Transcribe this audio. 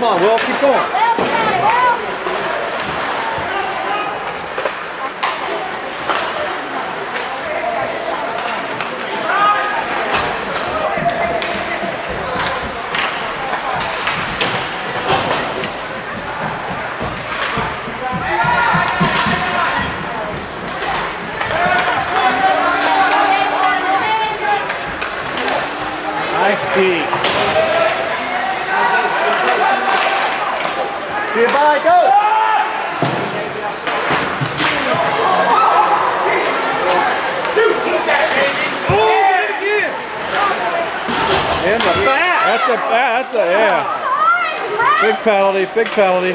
Come on, Will, keep going. Nice deep. See you, bye, go! In the back. That's a, that's a, yeah. Big penalty, big penalty.